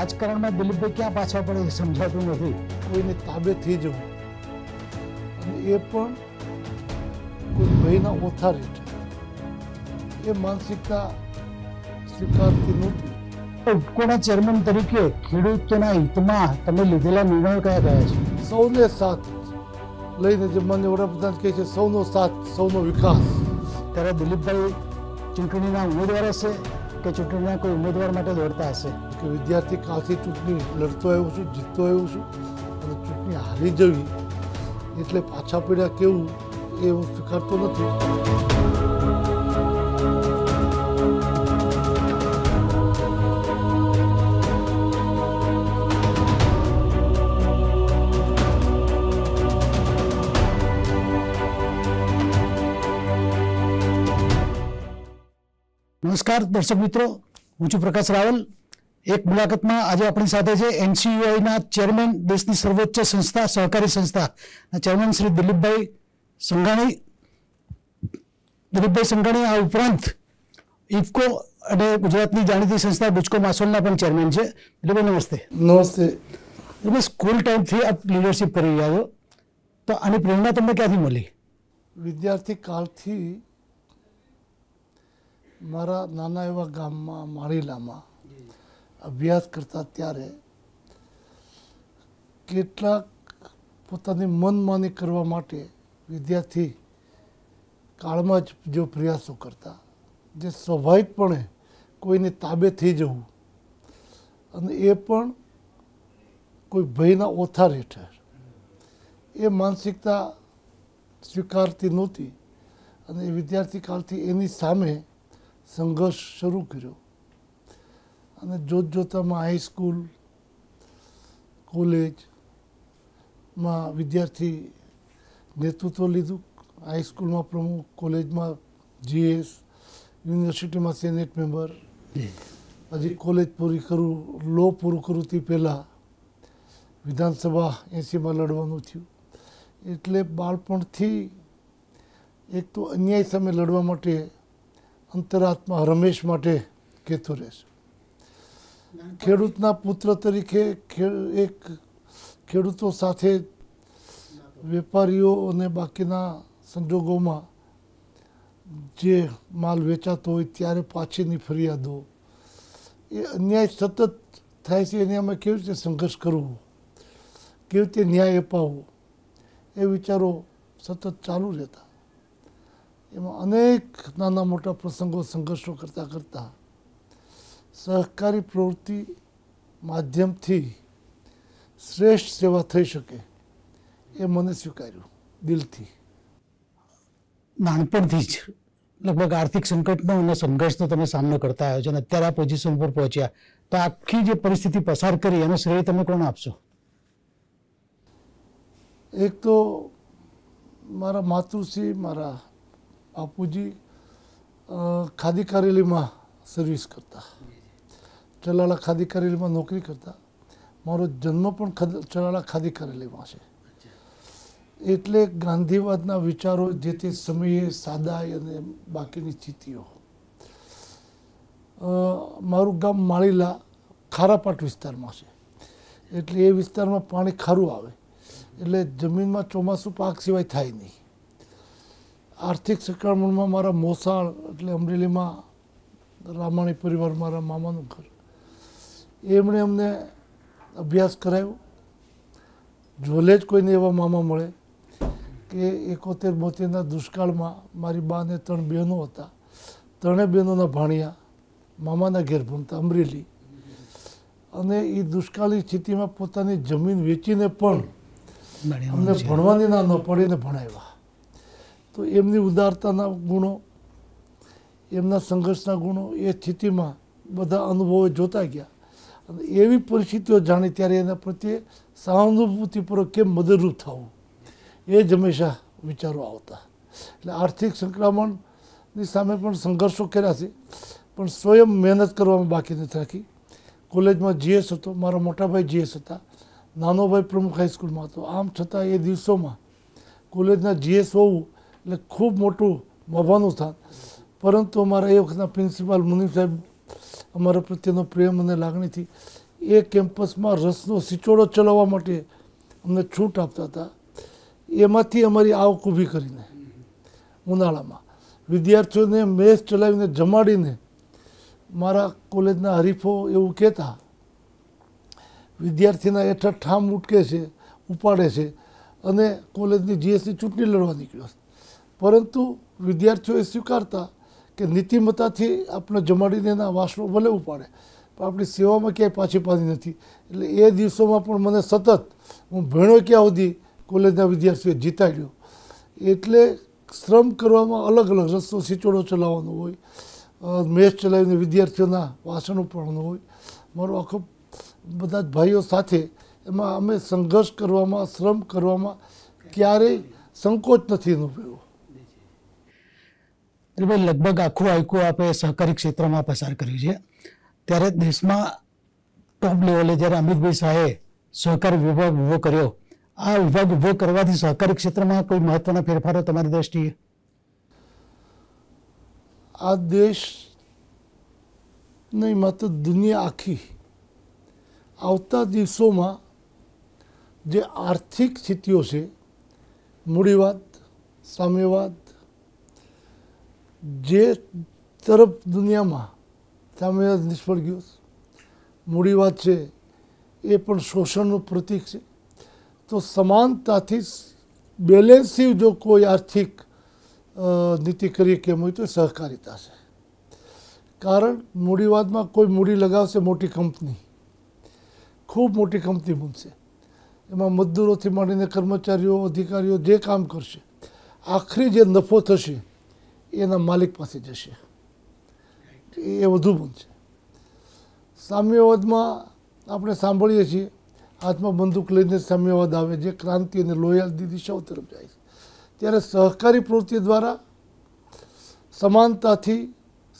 રાજકારણમાં દિલીપભાઈ ક્યાં પાછા પડે એ સમજાતું નથી. કોઈને તાબે થઈ જવું. અને એ પણ કોઈ ભયના ઓથાર હેઠળ એ માનસિકતા સ્વીકારતી નહોતી. ઉપકોના ચેરમેન તરીકે ખેડૂતોના હિતમાં તમે લીધેલા નિર્ણયો કયા કયા છે? સૌને સાથ લઈને જે માન્ય વડાપ્રધાન કહે છે સૌનો સાથ સૌનો વિકાસ. ત્યારે દિલીપભાઈ ચૂંટણીના ઉમેદવાર હશે. કે ચૂંટણીના કોઈ ઉમેદવાર માટે દોડતા હશે? કે વિદ્યાર્થી કાલથી ચૂંટણી લડતો આવ્યો છું, જીતતો આવ્યો છું અને ચૂંટણી હારી જવી એટલે પાછા પડ્યા કેવું એ હું સ્વીકારતો નથી. નમસ્કાર દર્શક મિત્રો. હું છું પ્રકાશ રાવલ. એક મુલાકાતમાં આજે આપણી સાથે છે એનસીયુઆઈના ચેરમેન દેશની સર્વોચ્ચ સંસ્થા સહકારી સંસ્થા. ચેરમેન શ્રી દિલીપભાઈ સંઘાણી. દિલીપભાઈ સંઘાણી આ ઉપરાંત ઇફકો અને ગુજરાતની જાણીતી સંસ્થા ગુજકો માસોલના પણ ચેરમેન છે. દિલીપભાઈ નમસ્તે. નમસ્તે. તમે સ્કૂલ ટાઈમથી આપ લીડરશિપ કરી રહ્યા છો તો આની પ્રેરણા તમને ક્યાંથી મળી? વિદ્યાર્થી કાળથી મારા નાના એવા ગામમાં માળીલામાં અભ્યાસ કરતા ત્યારે કેટલાક પોતાની મનમાની કરવા માટે વિદ્યાર્થી કાળમાં જ જો પ્રયાસો કરતા, જે સ્વાભાવિકપણે કોઈને તાબે થઈ જવું અને એ પણ કોઈ ભયના ઓથાર હેઠળ. એ માનસિકતા સ્વીકારતી નહોતી અને વિદ્યાર્થી કાળથી એની સામે સંઘર્ષ શરૂ કર્યો. અને જોત જોતામાં હાઈસ્કૂલ કોલેજમાં વિદ્યાર્થી નેતૃત્વ લીધું. હાઈસ્કૂલમાં પ્રમુખ કોલેજમાં જીએસ યુનિવર્સિટીમાં સેનેટ મેમ્બર હજી કોલેજ પૂરી કરું લો પૂરું કરું તે પહેલાં વિધાનસભા એંસીમાં લડવાનું થયું. એટલે બાળપણથી એક તો અન્યાય સામે લડવા માટે અંતરાત્મા રમેશ માટે કહેતો રહેશે. ખેડૂતના પુત્ર તરીકે એક ખેડૂતો સાથે વેપારીઓ અને બાકીના સંજોગોમાં જે માલ વેચાતો હોય ત્યારે પાછીની ફરિયાદો. એ અન્યાય સતત થાય છે, એની અમે કેવી રીતે સંઘર્ષ કરવો? કેવી રીતે ન્યાય અપાવવો? એ વિચારો સતત ચાલુ રહેતા. એમાં અનેક નાના મોટા પ્રસંગો સંઘર્ષો કરતાં કરતાં સહકારી પ્રવૃત્તિ માધ્યમથી શ્રેષ્ઠ સેવા થઈ શકે એ મને સ્વીકાર્યું દિલથી. નાનપણથી જ લગભગ આર્થિક સંકટનો અને સંઘર્ષનો તમે સામનો કરતા આવ્યો છો અને અત્યારે આ પોઝિશન પર પહોંચ્યા. તો આખી જે પરિસ્થિતિ પસાર કરી એનો શ્રેય તમે કોણ આપશો? એક તો મારા માતૃશ્રી મારા બાપુજી ખાદી કારેલીમાં સર્વિસ કરતા. ચલાળા ખાદી કારેલીમાં નોકરી કરતા. મારો જન્મ પણ ચલાળા ખાદી કારેલીમાં છે. એટલે ગાંધીવાદના વિચારો જે તે સમયે સાદાઈ અને બાકીની સ્થિતિઓ. મારું ગામ માળીલા, ખારાપાટ વિસ્તારમાં છે. એટલે એ વિસ્તારમાં પાણી ખારું આવે. એટલે જમીનમાં ચોમાસું પાક સિવાય થાય નહીં. આર્થિક સંક્રમણમાં મારા મોસાળ એટલે અમરેલીમાં રામાણી પરિવાર મારા મામાનું ઘર. એમણે અમને અભ્યાસ કરાવ્યો જોલે જ કોઈને એવા મામા મળે કે એકોતેર બોતેરના દુષ્કાળમાં મારી બા ને ત્રણ બહેનો હતા. ત્રણેય બહેનોના ભાણિયા મામાના ઘેર ભણતા અમરેલી. અને એ દુષ્કાળની સ્થિતિમાં પોતાની જમીન વેચીને પણ અમને ભણવાની ના ન પડીને ભણાવ્યા. તો એમની ઉદારતાના ગુણો, એમના સંઘર્ષના ગુણો, એ સ્થિતિમાં બધા અનુભવો જોતા ગયા. અને એવી પરિસ્થિતિઓ જાણી ત્યારે એના પ્રત્યે સહાનુભૂતિપૂર્વક કેમ મદદરૂપ થવું. એ જ હંમેશા વિચારો આવતા. એટલે આર્થિક સંક્રમણની સામે પણ સંઘર્ષો કર્યા છે, પણ સ્વયં મહેનત કરવામાં બાકી નથી રાખી. કોલેજમાં જીએસ હતો, મારા મોટાભાઈ જીએસ હતા, નાનો ભાઈ પ્રમુખ હાઈસ્કૂલમાં હતો. આમ છતાં એ દિવસોમાં કોલેજના જીએસ હોવું એટલે ખૂબ મોટું મભાનું સ્થાન. પરંતુ અમારા એ વખતના પ્રિન્સિપાલ મુનિમ સાહેબ અમારા પ્રત્યેનો પ્રેમ અને લાગણીથી એ કેમ્પસમાં રસનો સિચોડો ચલાવવા માટે અમને છૂટ આપતા હતા. એમાંથી અમારી આવક ઊભી કરીને ઉનાળામાં. વિદ્યાર્થીઓને મેસ ચલાવીને જમાડીને મારા કોલેજના હરીફો એવું કહેતા, વિદ્યાર્થીના હેઠળ ઠામ ઉટકે છે, ઉપાડે છે અને કોલેજની જીએસસી ચૂંટણી લડવા નીકળ્યો પરંતુ વિદ્યાર્થીઓએ સ્વીકારતા કે નીતિમત્તાથી આપણે જમાડીને એના વાસણો ભલે ઉપાડે, પણ આપણી સેવામાં ક્યાંય પાછી પાડી નથી. એટલે એ દિવસોમાં પણ મને સતત, હું ભણ્યો ક્યાં સુધી, કોલેજના વિદ્યાર્થીઓએ જીતાડ્યો. એટલે શ્રમ કરવામાં અલગ અલગ રસ્તો, સિચોડો ચલાવવાનો હોય મેચ ચલાવીને વિદ્યાર્થીઓના વાસણ ઉપાડવાનું હોય. મારો આખો બધા જ ભાઈઓ સાથે એમાં અમે સંઘર્ષ કરવામાં, શ્રમ કરવામાં ક્યારેય સંકોચ નથી અનુભવ્યો. એટલે ભાઈ લગભગ આખું આખું આપણે સહકારી ક્ષેત્રમાં પસાર કર્યું છે. ત્યારે દેશમાં ટોપ લેવલે જ્યારે અમિતભાઈ શાહે સહકારી વિભાગ ઊભો કર્યો, આ વિભાગ ઊભો કરવાથી સહકારી ક્ષેત્રમાં કોઈ મહત્વના ફેરફારો તમારી દ્રષ્ટિએ? આ દેશ નહીં, માત્ર દુનિયા આખી. આવતા દિવસોમાં જે આર્થિક સ્થિતિઓ છે, મૂડીવાદ, સામ્યવાદ જે તરફ દુનિયામાં સામ્યવાદ નિષ્ફળ ગયો. મૂડીવાદ છે, એ પણ શોષણનું પ્રતીક છે. તો સમાનતાથી બેલેન્સિવ જો કોઈ આર્થિક નીતિ કરીએ કેમ હોય તો સહકારિતા છે. કારણ મૂડીવાદમાં કોઈ મૂડી લગાવશે મોટી કંપની. ખૂબ મોટી કંપની બનશે. એમાં મજદૂરોથી માંડીને કર્મચારીઓ, અધિકારીઓ જે કામ કરશે, આખરી જે નફો થશે એના માલિક પાસે જશે. એ વધુ બનશે સામ્યવાદમાં આપણે સાંભળીએ છીએ, હાથમાં બંદૂક લઈને સામ્યવાદ આવે જે ક્રાંતિ અને લોહિયાલની દિશાઓ તરફ જાય છે. ત્યારે સહકારી પ્રવૃત્તિ દ્વારા સમાનતાથી,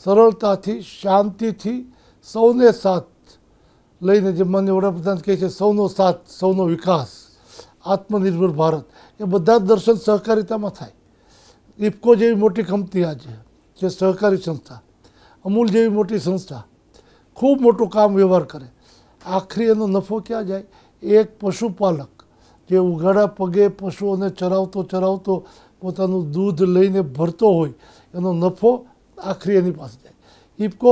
સરળતાથી, શાંતિથી સૌને સાથ લઈને જે માન્ય વડાપ્રધાન કહે છે, સૌનો સાથ, સૌનો વિકાસ, આત્મનિર્ભર ભારત. એ બધા દર્શન સહકારિતામાં થાય. ઇફકો જેવી મોટી કંપની આજે જે સહકારી સંસ્થા, અમૂલ જેવી મોટી સંસ્થા, ખૂબ મોટું કામ વ્યવહાર કરે. આખરી એનો નફો ક્યાં જાય? એક પશુપાલક જે ઉઘાડા પગે પશુઓને ચરાવતો ચરાવતો પોતાનું દૂધ લઈને ભરતો હોય, એનો નફો આખરી એની પાસે જાય. ઇફકો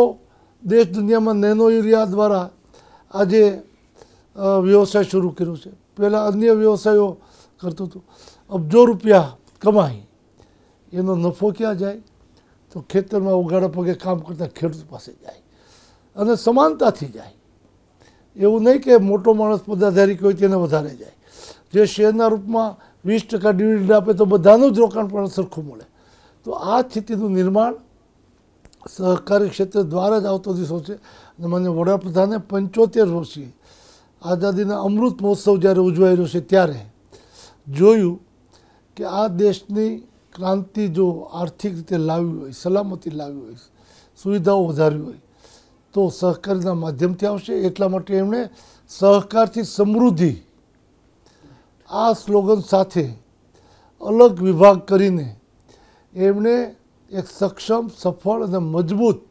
દેશ દુનિયામાં નેનો યુરિયા દ્વારા આજે વ્યવસાય શરૂ કર્યો છે. પહેલાં અન્ય વ્યવસાયો કરતો હતો. અબજો રૂપિયા કમાઈ એનો નફો ક્યાં જાય? તો ખેતરમાં ઉઘાડા પગે કામ કરતા ખેડૂત પાસે જાય. અને સમાનતાથી જાય. એવું નહીં કે મોટો માણસ પદાધારી હોય તેને વધારે જાય. જે શેરના રૂપમાં વીસ ટકા ડિવિડન્ડ આપે તો બધાનું જ રોકાણ પણ સરખું મળે. તો આ સ્થિતિનું નિર્માણ સહકારી ક્ષેત્ર દ્વારા જ આવતો દિવસો છે. અને મને વડાપ્રધાને પંચોતેર વર્ષીય આઝાદીના અમૃત મહોત્સવ જ્યારે ઉજવાઈ રહ્યો છે ત્યારે જોયું કે આ દેશની ક્રાંતિ જો આર્થિક રીતે લાવી હોય, સલામતી લાવી હોય, સુવિધાઓ વધારવી હોય, તો સહકારીના માધ્યમથી આવશે. એટલા માટે એમણે સહકારથી સમૃદ્ધિ આ સ્લોગન સાથે અલગ વિભાગ કરીને એમણે એક સક્ષમ, સફળ અને મજબૂત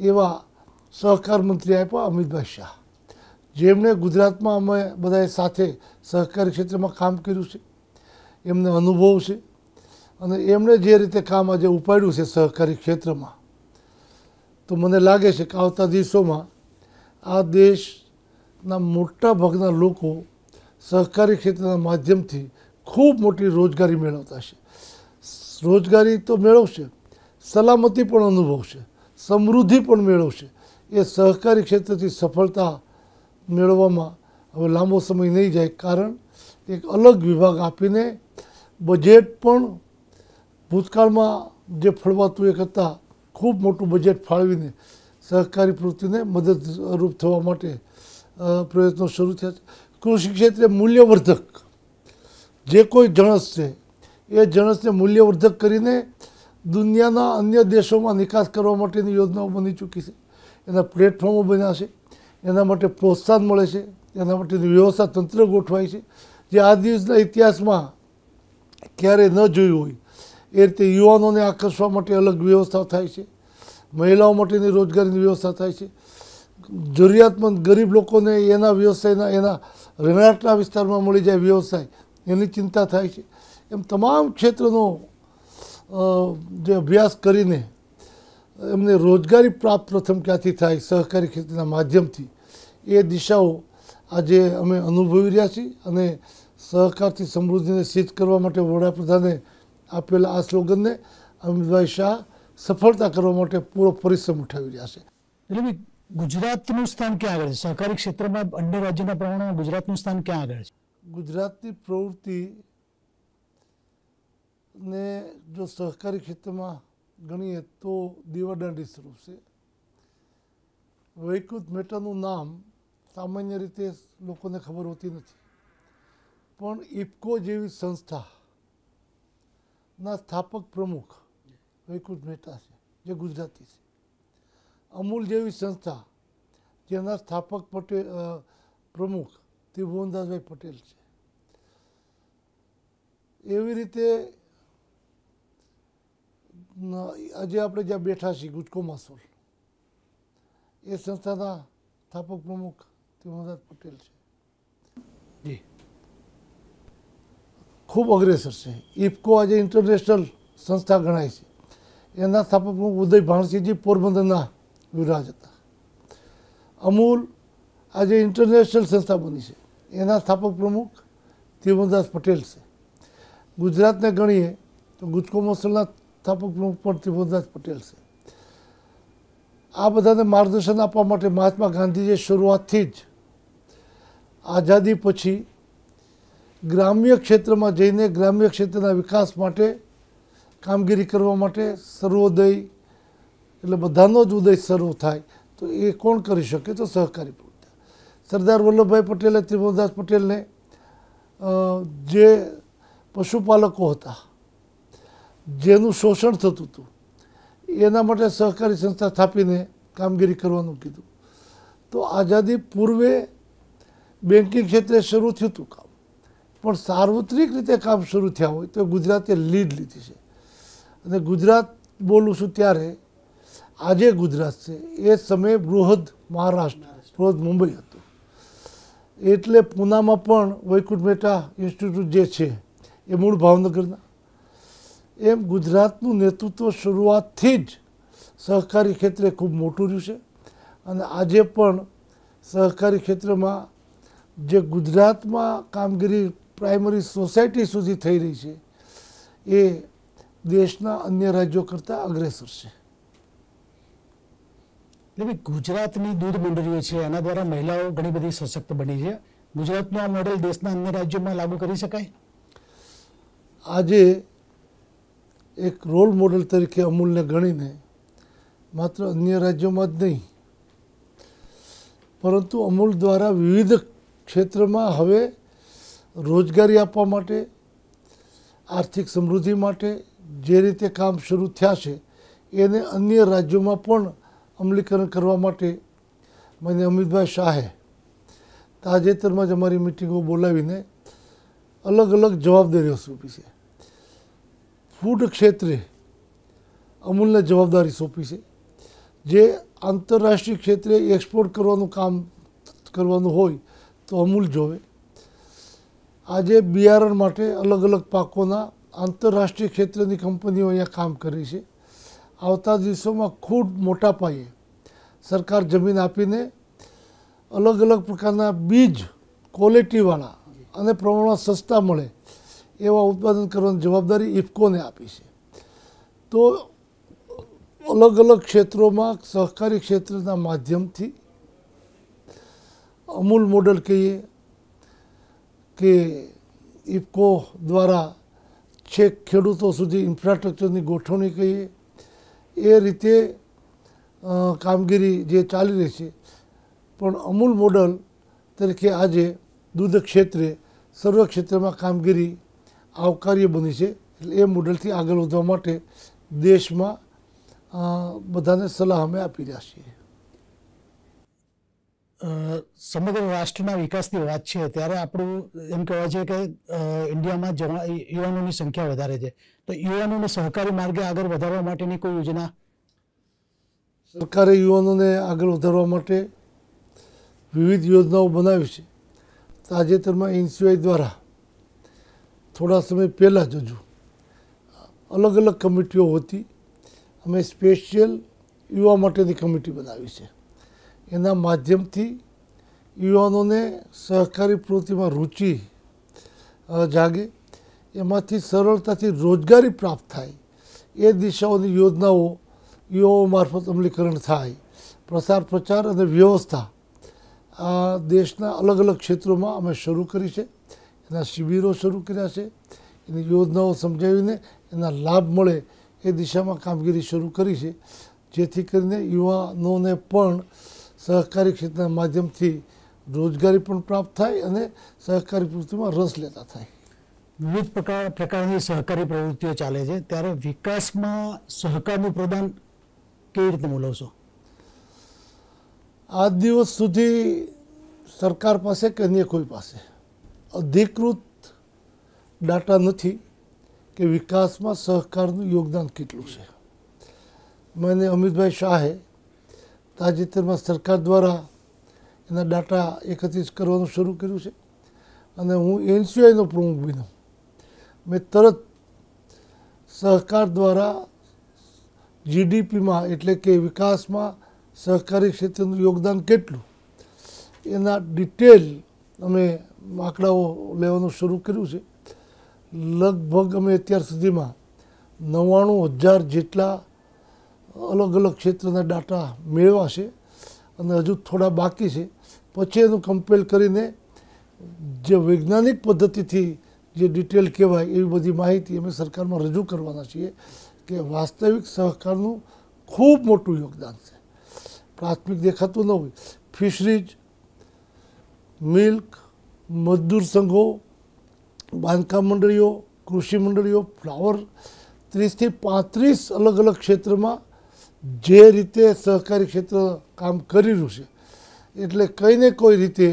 એવા સહકાર મંત્રી આપ્યા અમિતભાઈ શાહ. જેમણે ગુજરાતમાં અમે બધાએ સાથે સહકારી ક્ષેત્રમાં કામ કર્યું છે. એમને અનુભવ છે. અને એમણે જે રીતે કામ આજે ઉપાડ્યું છે સહકારી ક્ષેત્રમાં, તો મને લાગે છે કે આવતા દિવસોમાં આ દેશના મોટા ભાગના લોકો સહકારી ક્ષેત્રના માધ્યમથી ખૂબ મોટી રોજગારી મેળવતા છે રોજગારી તો મેળવશે, સલામતી પણ અનુભવશે, સમૃદ્ધિ પણ મેળવશે. એ સહકારી ક્ષેત્રથી સફળતા મેળવવામાં હવે લાંબો સમય નહીં જાય, કારણ એક અલગ વિભાગ આપીને બજેટ પણ ભૂતકાળમાં જે ફળવાતું એ કરતાં ખૂબ મોટું બજેટ ફાળવીને સહકારી પ્રવૃત્તિને મદદરૂપ થવા માટે પ્રયત્નો શરૂ થયા છે. કૃષિ ક્ષેત્રે મૂલ્યવર્ધક જે કોઈ જણસ છે, એ જણસને મૂલ્યવર્ધક કરીને દુનિયાના અન્ય દેશોમાં નિકાસ કરવા માટેની યોજનાઓ બની ચૂકી છે. એના પ્લેટફોર્મો બન્યા છે. એના માટે પ્રોત્સાહન મળે છે. એના માટેની વ્યવસ્થા તંત્ર ગોઠવાય છે. જે આ દિવસના ઇતિહાસમાં ક્યારેય ન જોયું હોય એ રીતે યુવાનોને આકર્ષવા માટે અલગ વ્યવસ્થા થાય છે. મહિલાઓ માટેની રોજગારીની વ્યવસ્થા થાય છે. જરૂરિયાતમંદ ગરીબ લોકોને એના વ્યવસાયના, એના રહેણાંકના વિસ્તારમાં મળી જાય વ્યવસાય. એની ચિંતા થાય છે. એમ તમામ ક્ષેત્રનો જે અભ્યાસ કરીને એમને રોજગારી પ્રાપ્ત પ્રથમ ક્યાંથી થાય? સહકારી ખેતીના માધ્યમથી. એ દિશાઓ આજે અમે અનુભવી રહ્યા છીએ અને સહકારથી સમૃદ્ધિને સિદ્ધ કરવા માટે વડાપ્રધાને આપેલા આ સ્લોગનને અમિતભાઈ શાહ સફળતા કરવા માટે પૂરો પરિશ્રમ ઉઠાવી રહ્યા છે. એટલે ગુજરાતનું સ્થાન ક્યાં આગળ છે? સહકારી ક્ષેત્રમાં અન્ય રાજ્યના પ્રમાણમાં ગુજરાતનું સ્થાન ક્યાં આગળ છે? ગુજરાતની પ્રવૃત્તિ ને જો સહકારી ક્ષેત્રમાં ગણીએ તો દીવાદાંડી સ્વરૂપ છે. વૈકુંઠ મેટાનું નામ સામાન્ય રીતે લોકોને ખબર હોતી નથી. પણ ઇફકો જેવી સંસ્થાના સ્થાપક પ્રમુખ વૈકુંઠ મહેતા છે જે ગુજરાતી છે અમૂલ જેવી સંસ્થા જેના સ્થાપક પટેલ પ્રમુખ ત્રિભુવનદાસભાઈ પટેલ છે એવી રીતે આજે આપણે જ્યાં બેઠા છીએ ગુજકો માસોલ એ સંસ્થાના સ્થાપક પ્રમુખ ત્રિભુવનદાસ પટેલ છે જી ખૂબ અગ્રેસર છે. ઇફકો આજે ઇન્ટરનેશનલ સંસ્થા ગણાય છે. એના સ્થાપક ઉદય ભાણસિંહજી પોરબંદરના વિરાજ હતા. અમૂલ આજે ઇન્ટરનેશનલ સંસ્થા બની છે. એના સ્થાપક પ્રમુખ ત્રિભુવનદાસ પટેલ છે. ગુજરાતને ગણીએ તો ગુજકો મોસલના સ્થાપક પ્રમુખ પણ ત્રિભુવનદાસ પટેલ છે. આ બધાને માર્ગદર્શન આપવા માટે મહાત્મા ગાંધીજીએ શરૂઆતથી જ આઝાદી પછી ગ્રામ્ય ક્ષેત્રમાં જઈને ગ્રામ્ય ક્ષેત્રના વિકાસ માટે, કામગીરી કરવા માટે સર્વોદય, એટલે બધાનો જ ઉદય સર્વ થાય, તો એ કોણ કરી શકે? તો સહકારી પ્રવૃત્તિ સરદાર વલ્લભભાઈ પટેલે, ત્રિભુવનદાસ પટેલને જે પશુપાલકો હતા, જેનું શોષણ થતું હતું, એના માટે સહકારી સંસ્થા સ્થાપીને કામગીરી કરવાનું કીધું. તો આઝાદી પૂર્વે બેન્કિંગ ક્ષેત્રે શરૂ થયું હતું કામ. પણ સાર્વત્રિક રીતે કામ શરૂ થયા હોય તો ગુજરાતે લીડ લીધી છે. અને ગુજરાત બોલું છું ત્યારે આજે ગુજરાત છે. એ સમયે બૃહદ મહારાષ્ટ્ર, બૃહદ મુંબઈ હતું. એટલે પૂનામાં પણ વૈકુંઠ મેટા ઇન્સ્ટિટ્યૂટ જે છે એ મૂળ ભાવનગરના. એમ ગુજરાતનું નેતૃત્વ શરૂઆતથી જ સહકારી ક્ષેત્રે ખૂબ મોટું રહ્યું છે. અને આજે પણ સહકારી ક્ષેત્રમાં જે ગુજરાતમાં કામગીરી પ્રાઇમરી સોસાયટી સુધી થઈ રહી છે. એ દેશના અન્ય રાજ્યો કરતાં અગ્રેસર છે. ગુજરાતની દૂધ મંડળીઓ છે એના દ્વારા મહિલાઓ ઘણી બધી સશક્ત બની છે. ગુજરાતનું આ મોડેલ દેશના અન્ય રાજ્યોમાં લાગુ કરી શકાય? આજે એક રોલ મોડેલ તરીકે અમૂલને ગણીને માત્ર અન્ય રાજ્યોમાં જ નહીં પરંતુ અમૂલ દ્વારા વિવિધ ક્ષેત્રમાં હવે રોજગારી આપવા માટે, આર્થિક સમૃદ્ધિ માટે જે રીતે કામ શરૂ થયા છે, એને અન્ય રાજ્યોમાં પણ અમલીકરણ કરવા માટે મને અમિતભાઈ શાહે તાજેતરમાં જ અમારી મિટિંગો બોલાવીને અલગ અલગ જવાબદારીઓ સોંપી છે ફૂડ ક્ષેત્રે અમૂલને જવાબદારી સોંપી છે, જે આંતરરાષ્ટ્રીય ક્ષેત્રે એક્સપોર્ટ કરવાનું કામ કરવાનું હોય તો અમૂલ જોવે. આજે બિયારણ માટે અલગ અલગ પાકોના આંતરરાષ્ટ્રીય ક્ષેત્રની કંપનીઓ અહીંયા કામ કરી છે. આવતા દિવસોમાં ખૂબ મોટા પાયે સરકાર જમીન આપીને અલગ અલગ પ્રકારના બીજ ક્વોલિટીવાળા અને પ્રમાણમાં સસ્તા મળે એવા ઉત્પાદન કરવાની જવાબદારી ઇફકોને આપી છે. તો અલગ અલગ ક્ષેત્રોમાં સહકારી ક્ષેત્રના માધ્યમથી અમૂલ મોડલ કહીએ કે ઇફકો દ્વારા છેક ખેડૂતો સુધી ઇન્ફ્રાસ્ટ્રક્ચરની ગોઠવણી કહીએ એ રીતે કામગીરી જે ચાલી રહી છે. પણ અમૂલ મોડલ તરીકે આજે દૂધ ક્ષેત્રે સર્વ ક્ષેત્રમાં કામગીરી આવકાર્ય બની છે. એટલે એ મોડલથી આગળ વધવા માટે દેશમાં બધાને સલાહ અમે આપી રહ્યા છીએ. સમગ્ર રાષ્ટ્રના વિકાસની વાત છે, ત્યારે આપણું એમ કહેવાય છે કે ઇન્ડિયામાં જવા યુવાનોની સંખ્યા વધારે છે. તો યુવાનોને સહકારી માર્ગે આગળ વધારવા માટેની કોઈ યોજના? સરકારે યુવાનોને આગળ વધારવા માટે વિવિધ યોજનાઓ બનાવી છે. તાજેતરમાં એનસીઆઈ દ્વારા થોડા સમય પહેલાં જ હજુ અલગ અલગ કમિટીઓ હતી, અમે સ્પેશિયલ યુવા માટેની કમિટી બનાવી છે. એના માધ્યમથી યુવાનોને સહકારી પ્રવૃત્તિમાં રુચિ જાગે, એમાંથી સરળતાથી રોજગારી પ્રાપ્ત થાય. એ દિશાઓની યોજનાઓ યુવાઓ મારફત અમલીકરણ થાય. પ્રસાર પ્રચાર અને વ્યવસ્થા આ દેશના અલગ અલગ ક્ષેત્રોમાં અમે શરૂ કરી છે. એના શિબિરો શરૂ કર્યા છે. એની યોજનાઓ સમજાવીને એના લાભ મળે એ દિશામાં કામગીરી શરૂ કરી છે. જેથી કરીને યુવાનોને પણ સહકારી ક્ષેત્રના માધ્યમથી રોજગારી પણ પ્રાપ્ત થાય અને સહકારી પ્રવૃત્તિમાં રસ લેતા થાય. વિવિધ પ્રકાર પ્રકારની સહકારી પ્રવૃત્તિઓ ચાલે છે. ત્યારે વિકાસમાં સહકારનું પ્રદાન કેવી રીતે બોલાવશો આજ દિવસ સુધી સરકાર પાસે કે અન્ય કોઈ પાસે? અધિકૃત ડાટા નથી કે વિકાસમાં સહકારનું યોગદાન કેટલું છે. મને અમિતભાઈ શાહે તાજેતરમાં સરકાર દ્વારા એના ડાટા એકત્રિત કરવાનું શરૂ કર્યું છે. અને હું એનસીઆઈનો પ્રમુખ બન્યો. મેં તરત સહકાર દ્વારા જીડીપીમાં એટલે કે વિકાસમાં સહકારી ક્ષેત્રનું યોગદાન કેટલું એના ડિટેલ અમે આંકડાઓ લેવાનું શરૂ કર્યું છે. લગભગ અમે અત્યાર સુધીમાં નવ્વાણું હજાર જેટલા અલગ અલગ ક્ષેત્રના ડાટા મેળવ્યા છે અને હજુ થોડા બાકી છે. પછી એનું કમ્પેર કરીને જે વૈજ્ઞાનિક પદ્ધતિથી જે ડિટેલ કહેવાય એવી બધી માહિતી અમે સરકારમાં રજૂ કરવાના છીએ કે વાસ્તવિક સહકારનું ખૂબ મોટું યોગદાન છે. પ્રાથમિક દેખાતું ન હોય. ફિશરીજ મિલ્ક મજદૂર સંઘો, બાંધકામ મંડળીઓ, કૃષિ મંડળીઓ ફ્લાવર ત્રીસથી પાંત્રીસ અલગ અલગ ક્ષેત્રમાં જે રીતે સહકારી ક્ષેત્ર કામ કરી રહ્યું છે, એટલે કંઈ ને કોઈ રીતે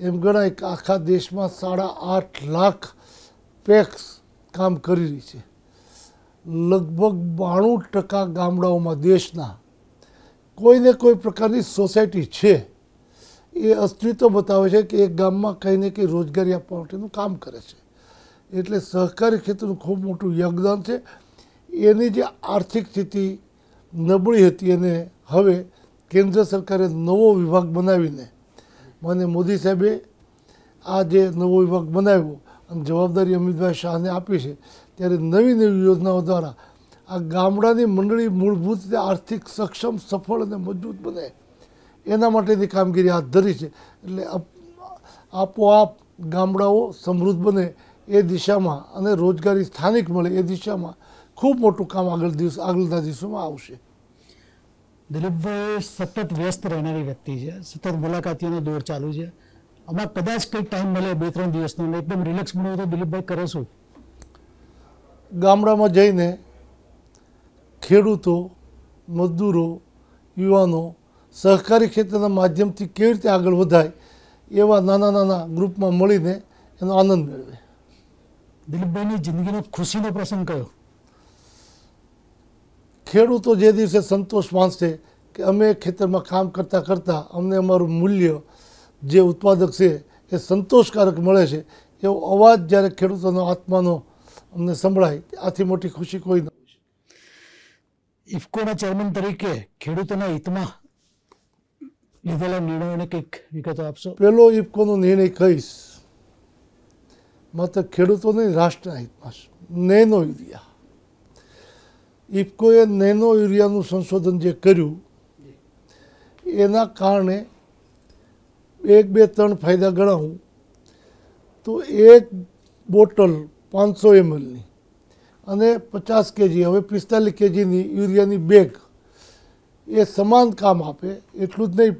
એમ ગણાય કે આખા દેશમાં સાડા આઠ લાખ પેક્સ કામ કરી રહી છે. લગભગ બાણું ટકા ગામડાઓમાં દેશના કોઈને કોઈ પ્રકારની સોસાયટી છે, એ અસ્તિત્વ બતાવે છે કે એક ગામમાં કંઈ ને કંઈ રોજગારી આપવા માટેનું કામ કરે છે. એટલે સહકારી ક્ષેત્રનું ખૂબ મોટું યોગદાન છે. એની જે આર્થિક સ્થિતિ નબળી હતી અને હવે કેન્દ્ર સરકારે નવો વિભાગ બનાવીને મને મોદી સાહેબે આ જે નવો વિભાગ બનાવ્યો અને જવાબદારી અમિતભાઈ શાહને આપી છે, ત્યારે નવી નવી યોજનાઓ દ્વારા આ ગામડાની મંડળી મૂળભૂત રીતે આર્થિક સક્ષમ, સફળ અને મજબૂત બને. એના માટેની કામગીરી હાથ ધરી છે. એટલે આપોઆપ ગામડાઓ સમૃદ્ધ બને એ દિશામાં અને રોજગારી સ્થાનિક મળે એ દિશામાં ખૂબ મોટું કામ આગળ દિવસ આગળના દિવસોમાં આવશે. દિલીપભાઈ સતત વ્યસ્ત રહેનારી વ્યક્તિ છે. સતત મુલાકાતીઓનો દોર ચાલુ છે. આમાં કદાચ કંઈક ટાઈમ મળે બે ત્રણ દિવસનો એકદમ રિલેક્સ મળે તો દિલીપભાઈ કરે શું? ગામડામાં જઈને ખેડૂતો મજદૂરો યુવાનો સહકારી ક્ષેત્રના માધ્યમથી કેવી રીતે આગળ વધાય એવા નાના નાના ગ્રુપમાં મળીને એનો આનંદ મેળવે. દિલીપભાઈની જિંદગીનો ખુશીનો પ્રસંગ કયો? ખેડૂતો જે દિવસે સંતોષ માનશે કે અમે ખેતરમાં કામ કરતાં કરતાં અમને અમારું મૂલ્ય જે ઉત્પાદક છે એ સંતોષકારક મળે છે. એવો અવાજ જ્યારે ખેડૂતોનો આત્માનો અમને સંભળાય આથી મોટી ખુશી કોઈ ન ઇફકોના ચેરમેન તરીકે ખેડૂતોના હિતમાં લીધેલા નિર્ણયોને કંઈક વિગતો આપશો? પહેલો ઇફકોનો નિર્ણય કહીશ. માત્ર ખેડૂતો નહીં રાષ્ટ્રના હિતમાં છે. Nano urea. ઇફકોએ નેનો યુરિયાનું સંશોધન જે કર્યું, એના કારણે એક બે ત્રણ ફાયદા ગણાવું. તો એક બોટલ પાંચસો એમએલની અને પચાસ કેજી, હવે પિસ્તાલીસ કેજીની યુરિયાની બેગ એ સમાન કામ આપે, એટલું જ નહીં,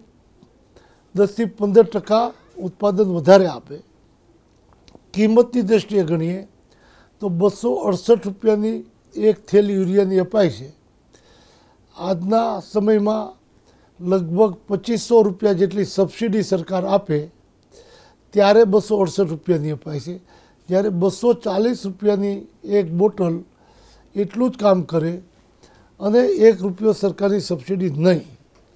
દસથી પંદર ટકા ઉત્પાદન વધારે આપે. કિંમતની દ્રષ્ટિએ ગણીએ તો બસો અડસઠ રૂપિયાની એક થેલી યુરિયાની અપાય છે. આજના સમયમાં લગભગ પચીસો રૂપિયા જેટલી સબસિડી સરકાર આપે, ત્યારે બસો અડસઠ રૂપિયાની અપાય છે. જ્યારે બસો ચાલીસ રૂપિયાની એક બોટલ એટલું જ કામ કરે અને એક રૂપિયો સરકારની સબસિડી નહીં.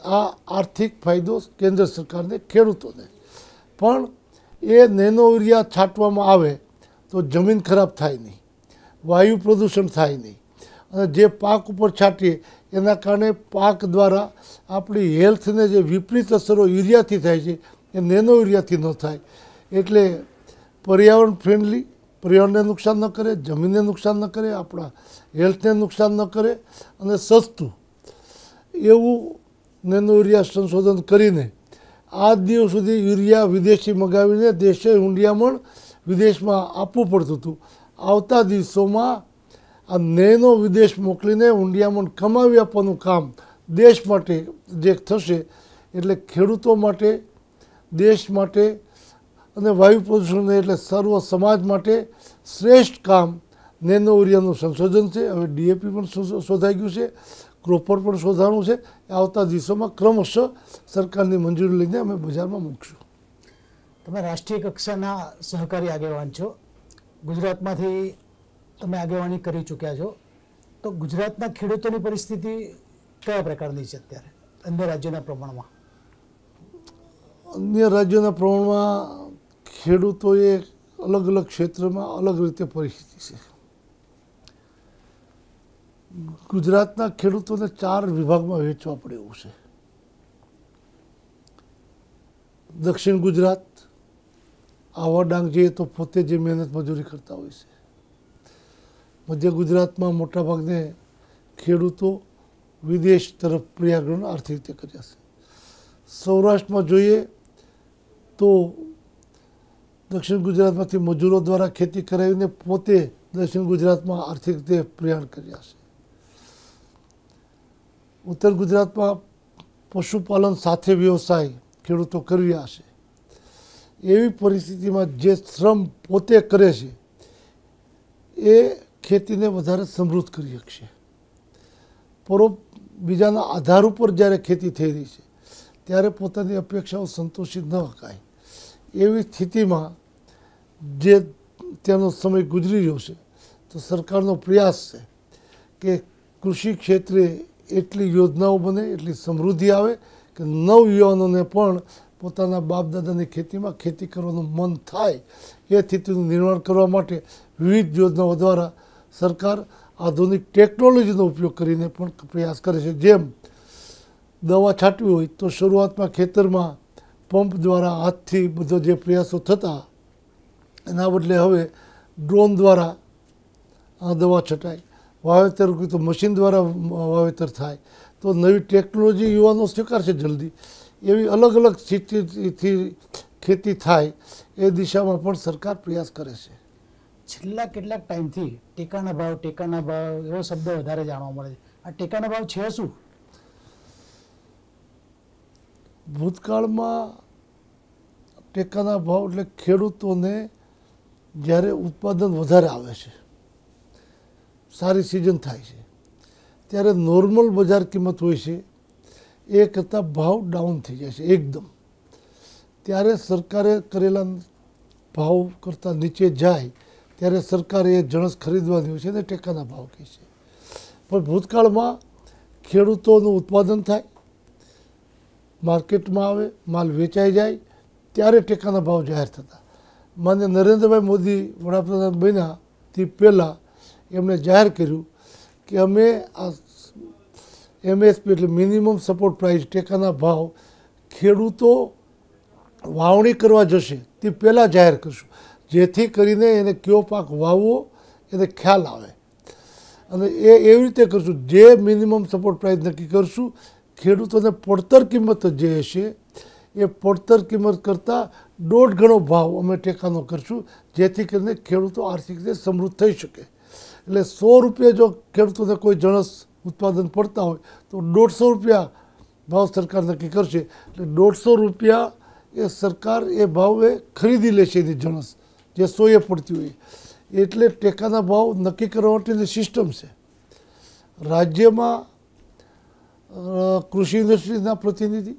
આ આર્થિક ફાયદો કેન્દ્ર સરકારને, ખેડૂતોને. પણ એ નેનો યુરિયા છાંટવામાં આવે તો જમીન ખરાબ થાય નહીં. વાયુ પ્રદૂષણ થાય નહીં. અને જે પાક ઉપર છાંટીએ, એના કારણે પાક દ્વારા આપણી હેલ્થને જે વિપરીત અસરો યુરિયાથી થાય છે, એ નેનો યુરિયાથી ન થાય. એટલે પર્યાવરણ ફ્રેન્ડલી પર્યાવરણને નુકસાન ન કરે, જમીનને નુકસાન ન કરે, આપણા હેલ્થને નુકસાન ન કરે અને સસ્તું. એવું નેનો યુરિયા સંશોધન કરીને આ દિવસ સુધી યુરિયા વિદેશી મગાવીને દેશે હુંડિયામણ વિદેશમાં આપવું પડતું હતું. આવતા દિવસોમાં આ નેનો વિદેશ મોકલીને હુંડિયામણ કમાવી આપવાનું કામ દેશ માટે જે થશે, એટલે ખેડૂતો માટે, દેશ માટે અને વાયુ પ્રદૂષણને એટલે સર્વ સમાજ માટે શ્રેષ્ઠ કામ નેનો યુરિયાનું સંશોધન છે. હવે ડીએપી પણ શોધાઈ ગયું છે ક્રોપર પણ શોધાણું છે. આવતા દિવસોમાં ક્રમશઃ સરકારની મંજૂરી લઈને અમે બજારમાં મૂકશું. તમે રાષ્ટ્રીય કક્ષાના સહકારી આગેવાન છો. ગુજરાતમાંથી તમે આગેવાની કરી ચૂક્યા છો, તો ગુજરાતના ખેડૂતોની પરિસ્થિતિ કયા પ્રકારની છે અત્યારે, અન્ય રાજ્યોના પ્રમાણમાં? અન્ય રાજ્યોના પ્રમાણમાં ખેડૂતોએ અલગ અલગ ક્ષેત્રમાં અલગ રીતે પરિસ્થિતિ છે. ગુજરાતના ખેડૂતોને ચાર વિભાગમાં વેચવા પડે એવું છે. દક્ષિણ ગુજરાત આવા ડાંગ જઈએ તો પોતે જે મહેનત મજૂરી કરતા હોય છે. મધ્ય ગુજરાતમાં મોટાભાગને ખેડૂતો વિદેશ તરફ પ્રયાગરણ આર્થિક રીતે કર્યા છે. સૌરાષ્ટ્રમાં જોઈએ તો દક્ષિણ ગુજરાતમાંથી મજૂરો દ્વારા ખેતી કરાવીને પોતે દક્ષિણ ગુજરાતમાં આર્થિક રીતે પ્રયાણ કર્યા છે. ઉત્તર ગુજરાતમાં પશુપાલન સાથે વ્યવસાય ખેડૂતો કર્યા છે. એવી પરિસ્થિતિમાં જે શ્રમ પોતે કરે છે, એ ખેતીને વધારે સમૃદ્ધ કરી શકશે. પરો બીજાના આધાર ઉપર જ્યારે ખેતી થઈ રહી છે, ત્યારે પોતાની અપેક્ષાઓ સંતોષી ન શકાય એવી સ્થિતિમાં જે તેનો સમય ગુજરી રહ્યો છે, તો સરકારનો પ્રયાસ છે કે કૃષિ ક્ષેત્રે એટલી યોજનાઓ બને, એટલી સમૃદ્ધિ આવે કે નવયુવાનોને પણ પોતાના બાપ દાદાની ખેતીમાં ખેતી કરવાનું મન થાય, એ સ્થિતિનું નિર્માણ કરવા માટે વિવિધ યોજનાઓ દ્વારા સરકાર આધુનિક ટેકનોલોજીનો ઉપયોગ કરીને પણ પ્રયાસ કરે છે. જેમ દવા છાંટવી હોય તો શરૂઆતમાં ખેતરમાં પંપ દ્વારા હાથથી બધો જે પ્રયાસો થતા, એના બદલે હવે ડ્રોન દ્વારા આ દવા છટાય. વાવેતર તો મશીન દ્વારા વાવેતર થાય. તો નવી ટેકનોલોજી યુવાનો સ્વીકારશે જલ્દી. એવી અલગ અલગ સ્થિતિથી ખેતી થાય એ દિશામાં પણ સરકાર પ્રયાસ કરે છે. છેલ્લા કેટલાક ટાઈમથી ટેકાના ભાવ ટેકાના ભાવ એવો શબ્દ વધારે જાણવા મળે છે. આ ટેકાના ભાવ છે શું? ભૂતકાળમાં ટેકાના ભાવ એટલે ખેડૂતોને જ્યારે ઉત્પાદન વધારે આવે છે સારી સિઝન થાય છે ત્યારે નોર્મલ બજાર કિંમત હોય છે એ કરતાં ભાવ ડાઉન થઈ જાય છે, એકદમ. ત્યારે સરકારે કરેલા ભાવ કરતાં નીચે જાય, ત્યારે સરકારે એ જણસ ખરીદવાની હોય છે અને ટેકાના ભાવ કહે છે. પણ ભૂતકાળમાં ખેડૂતોનું ઉત્પાદન થાય, માર્કેટમાં આવે, માલ વેચાઈ જાય, ત્યારે ટેકાના ભાવ જાહેર થતા. માન્ય નરેન્દ્રભાઈ મોદી વડાપ્રધાન બન્યા તે પહેલાં એમણે જાહેર કર્યું કે અમે આ એમએસપી એટલે મિનિમમ સપોર્ટ પ્રાઇસ ટેકાના ભાવ ખેડૂતો વાવણી કરવા જશે તે પહેલાં જાહેર કરશું. જેથી કરીને એને કયો પાક વાવવો એને ખ્યાલ આવે. અને એ એવી રીતે કરશું, જે મિનિમમ સપોર્ટ પ્રાઇસ નક્કી કરશું, ખેડૂતોને પડતર કિંમત જે હશે, એ પડતર કિંમત કરતાં દોઢ ગણો ભાવ અમે ટેકાનો કરશું, જેથી કરીને ખેડૂતો આર્થિક રીતે સમૃદ્ધ થઈ શકે. એટલે સો રૂપિયા જો ખેડૂતોને કોઈ જણસ ઉત્પાદન પડતા હોય તો દોઢસો રૂપિયા ભાવ સરકાર નક્કી કરશે. એટલે દોઢસો રૂપિયા એ સરકાર એ ભાવે ખરીદી લેશે એની જણસ, જે સોએ પડતી હોય. એટલે ટેકાના ભાવ નક્કી કરવા માટેની સિસ્ટમ છે. રાજ્યમાં કૃષિ ઇન્ડસ્ટ્રીના પ્રતિનિધિ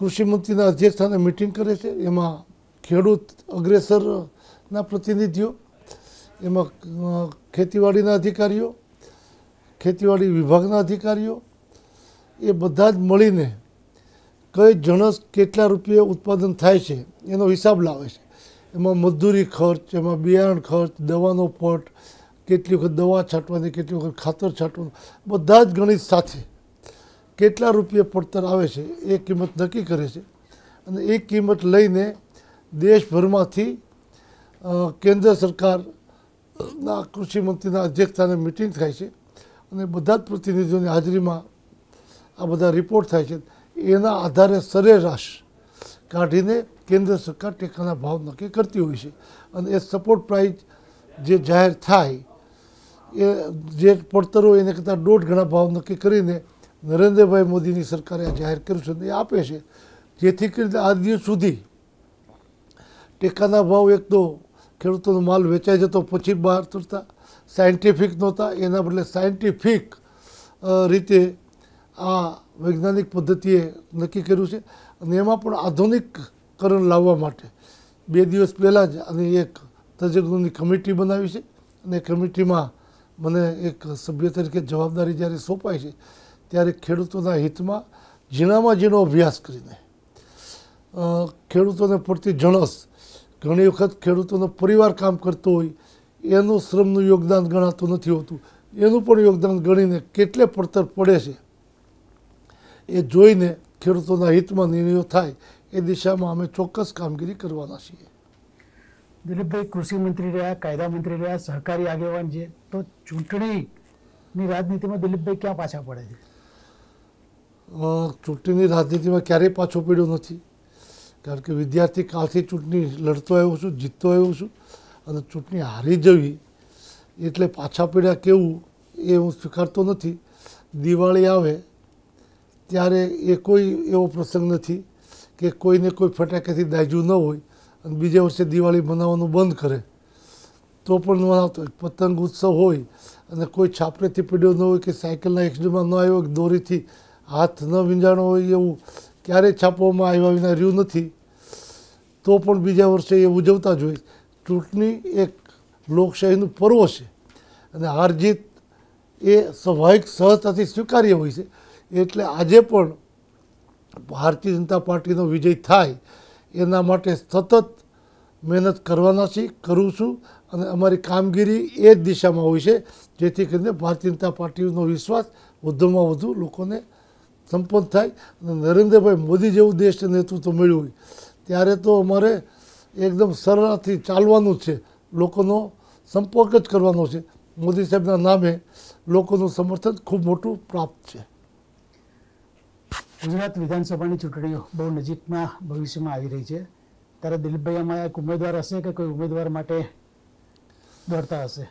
કૃષિ મંત્રીના અધ્યક્ષસ્થાને મિટિંગ કરે છે. એમાં ખેડૂત અગ્રેસરના પ્રતિનિધિઓ, એમાં ખેતીવાડીના અધિકારીઓ ખેતીવાડી વિભાગના અધિકારીઓ, એ બધા જ મળીને કઈ જણસ કેટલા રૂપિયે ઉત્પાદન થાય છે, એનો હિસાબ લાવે છે. એમાં મજદૂરી ખર્ચ, એમાં બિયારણ ખર્ચ, દવાનો પટ, કેટલી વખત દવા છાંટવાની, કેટલી વખત ખાતર છાંટવાનું, બધા જ ગણિત સાથે કેટલા રૂપિયા પડતર આવે છે, એ કિંમત નક્કી કરે છે. અને એ કિંમત લઈને દેશભરમાંથી કેન્દ્ર સરકારના કૃષિ મંત્રીના અધ્યક્ષસ્થાને મિટિંગ થાય છે. અને બધા જ પ્રતિનિધિઓની હાજરીમાં આ બધા રિપોર્ટ થાય છે. એના આધારે સરેરાશ કાઢીને કેન્દ્ર સરકાર ટેકાના ભાવ નક્કી કરતી હોય છે. અને એ સપોર્ટ પ્રાઇસ જે જાહેર થાય, એ જે પડતર હોય એને કરતાં દોઢ ગણા ભાવ નક્કી કરીને નરેન્દ્રભાઈ મોદીની સરકારે આ જાહેર કર્યું છે એ આપે છે. જેથી કરીને આ દિવસ સુધી ટેકાના ભાવ એક તો ખેડૂતોનો માલ વેચાઈ જતો, પછી બહાર તરતા સાયન્ટિફિક નહોતા, એના બદલે સાયન્ટિફિક રીતે આ વૈજ્ઞાનિક પદ્ધતિએ નક્કી કર્યું છે. અને એમાં પણ આધુનિકકરણ લાવવા માટે બે દિવસ પહેલાં જ આની એક તજજ્ઞોની કમિટી બનાવી છે. અને કમિટીમાં મને એક સભ્ય તરીકે જવાબદારી જ્યારે સોંપાય છે, ત્યારે ખેડૂતોના હિતમાં ઝીણામાં ઝીણો અભ્યાસ કરીને ખેડૂતોને પડતી જણસ, ઘણી વખત ખેડૂતોનો પરિવાર કામ કરતો હોય એનું શ્રમનું યોગદાન ગણાતું નથી હોતું. એનું પણ યોગદાન ગણીને કેટલે પડતર પડે છે એ જોઈને ખેડૂતોના હિતમાં નિર્ણયો થાય એ દિશામાં અમે ચોક્કસ કામગીરી કરવાના છીએ. દિલીપભાઈ કૃષિ મંત્રી રહ્યા કાયદા મંત્રી રહ્યા સહકારી આગેવાન છે તો ચૂંટણીની રાજનીતિમાં દિલીપભાઈ ક્યાં પાછા પડે છે? ચૂંટણીની રાજનીતિમાં ક્યારેય પાછો પડ્યો નથી. કારણ કે વિદ્યાર્થી કાળથી ચૂંટણી લડતો આવ્યો છું જીતતો આવ્યો છું. અને ચૂંટણી હારી જવી એટલે પાછા પડ્યા કેવું એ હું સ્વીકારતો નથી. દિવાળી આવે ત્યારે એ કોઈ એવો પ્રસંગ નથી કે કોઈને કોઈ ફટાકેથી દાજ્યું ન હોય અને બીજા વર્ષે દિવાળી મનાવવાનું બંધ કરે. તો પણ મનાવતો હોય. પતંગ ઉત્સવ હોય અને કોઈ છાપરેથી પીડ્યો ન હોય કે સાયકલના એક્સિડન્ટમાં ન આવ્યો કે દોરીથી હાથ ન વીંજાણો હોય એવું ક્યારેય છાપવામાં આવ્યા વિના રહ્યું નથી. તો પણ બીજા વર્ષે એ ઉજવતા જ હોય. ચૂંટણી એક લોકશાહીનું પર્વ છે. અને હાર જીત એ સ્વાભાવિક સહજતાથી સ્વીકાર્ય હોય છે. એટલે આજે પણ ભારતીય જનતા પાર્ટીનો વિજય થાય એના માટે સતત મહેનત કરવાના છીએ કરું છું અને અમારી કામગીરી એ જ દિશામાં હોય છે. જેથી કરીને ભારતીય જનતા પાર્ટીનો વિશ્વાસ વધુમાં વધુ લોકોને સંપન્ન થાય. અને નરેન્દ્રભાઈ મોદી જેવું દેશને નેતૃત્વ મળ્યું હોય, ત્યારે તો અમારે એકદમ સરળથી ચાલવાનું છે. લોકોનો સંપર્ક જ કરવાનો છે. મોદી સાહેબના નામે લોકોનું સમર્થન ખૂબ મોટું પ્રાપ્ત છે. ગુજરાત વિધાનસભાની ચૂંટણીઓ બહુ નજીકના ભવિષ્યમાં આવી રહી છે. ત્યારે દિલીપભાઈ આમાં એક ઉમેદવાર હશે કે કોઈ ઉમેદવાર માટે દોડતા હશે?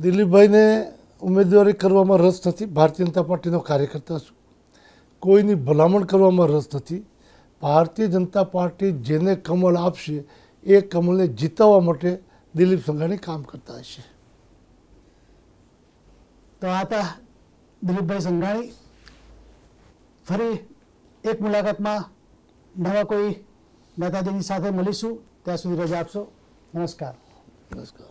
દિલીપભાઈને ઉમેદવારી કરવામાં રસ નથી. ભારતીય જનતા પાર્ટીનો કાર્યકર્તા છું. કોઈની ભલામણ કરવામાં રસ નથી. ભારતીય જનતા પાર્ટી જેને કમલ આપશે એ કમલને જીતાવવા માટે દિલીપ સંઘાણી કામ કરતા હશે. તો આ હતા દિલીપભાઈ સંઘાણી. ફરી એક મુલાકાતમાં નવા કોઈ નેતાજીની સાથે મળીશું. ત્યાં સુધી રજા આપશો. નમસ્કાર. નમસ્કાર.